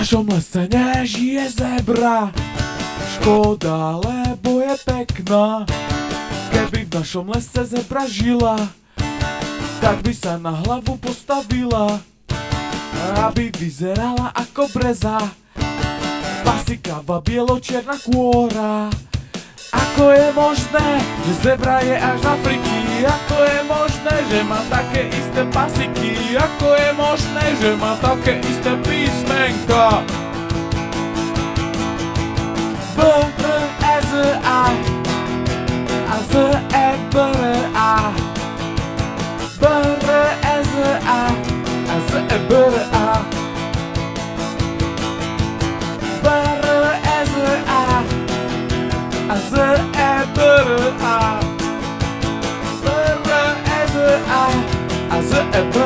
našom lese nežije zebra. Škoda, lebo je pekná. Keby v našom lese zebra žila Tak by sa na hlavu postavila. Aby vyzerala ako breza. Pasikava bieločierna kôra. Ako je možné, že zebra je až z Afriky? Ako je možné, že má také isté pasiky? Ako je možné, že má také isté písmenka B, R, E, Z, A A Z, E, B, R, A. B, R, E, Z, A A Z, E, B, R, A. B, R, E, Z, A A Z, E, B, R, A. B, R, E, Z, A A Z, E, B, R, A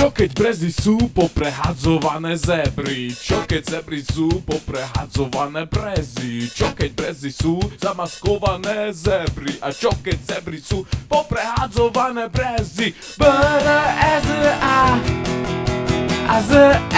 Čo keď brezy sú poprehadzované zebry? Čo keď zebry sú poprehadzované brezy? Čo keď brezy sú zamaskované zebry? A čo keď zebry sú poprehadzované brezy? B, R, E, Z, A A Z, E,